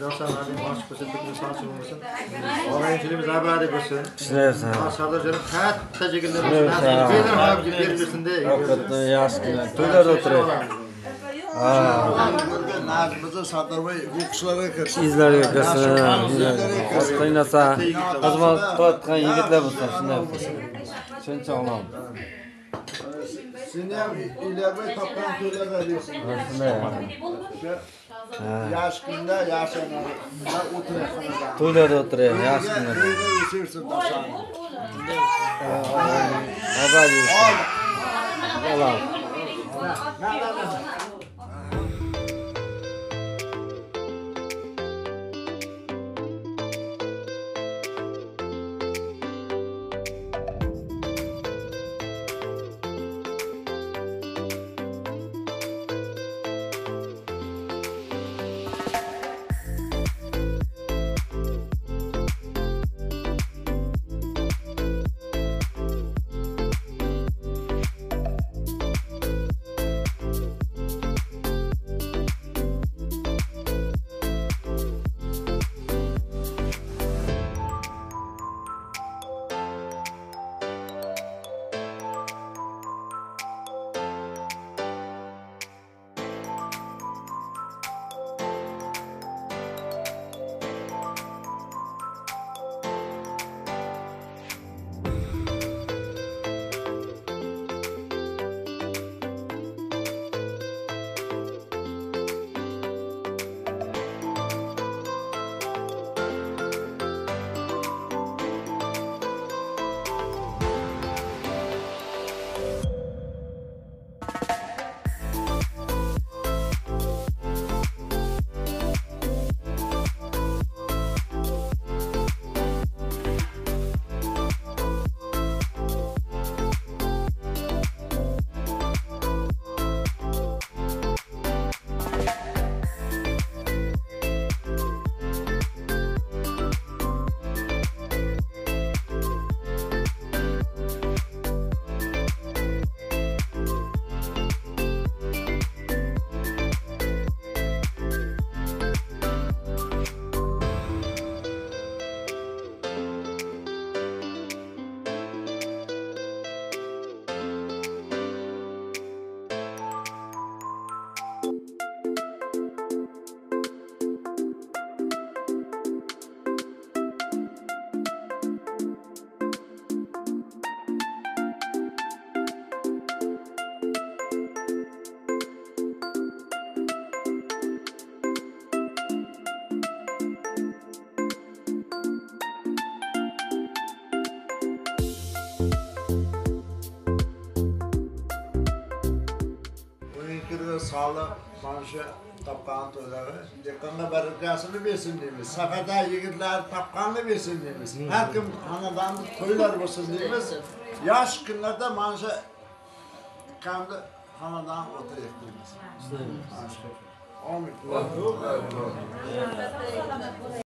dostlar hadi baş ko'rsatib sağlık bo'lsin og'ayinchiligimiz abadiy bo'lsin sardor jonim katta Shunday, berishsinda ovqatni yaxshi to'ylarda o'tiradi bu qushlarga kirsin izlariga kirsin qiynasa xizmat qilayotgan yigitlar bo'lsin shunday shuncha olam seni ham ilyarbay topgan yosh kunda yosh onada o'tirayotgan to'ylarda o'tiradi yaxshi to'yda o'sirsin olam sağlıq, manşı tapqanı toylağı, deqqanına barıqasını versin deyimiz. Safada yigitler tapqanını versin deyimiz. Her kim hanadanı toylar olsun deyimiz. Yaş günlerde manşı kandı hanadan oturuyor deyimiz. Amin. Amin.